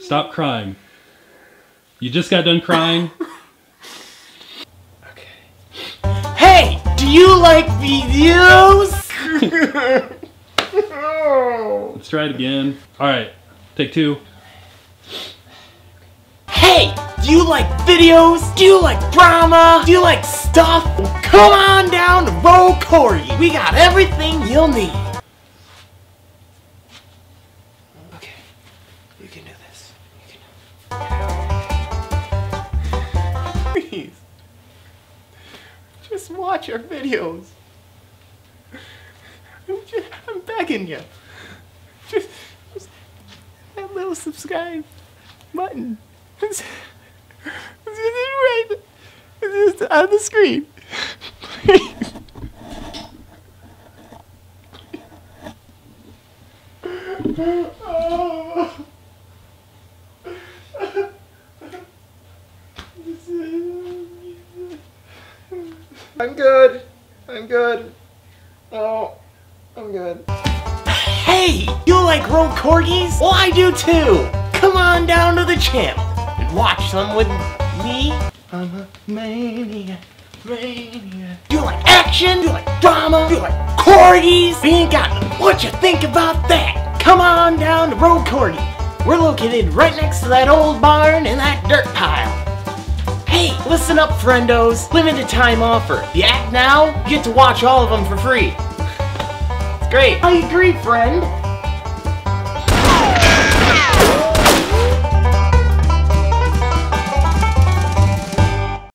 Stop crying. You just got done crying. Okay. Hey, do you like videos? Let's try it again. All right, take two. Hey, do you like videos? Do you like drama? Do you like stuff? Well, come on down to Rogue Corgi. We got everything you'll need. Okay, you can do this. Please, just watch our videos. I'm, just, I'm begging you. Just, just that little subscribe button. It's, it's right it's on the screen. Please. Oh. I'm good. I'm good. Oh, I'm good. Hey, you like Rogue Corgis? Well, I do too. Come on down to the channel and watch them with me. I'm a maniac, maniac. Do you like action? Do you like drama? Do you like corgis? We ain't got what you think about that. Come on down to Rogue Corgi. We're located right next to that old barn and that dirt pile. Listen up, friendos. Limited time offer. You act now, you get to watch all of them for free. It's great. I agree, friend.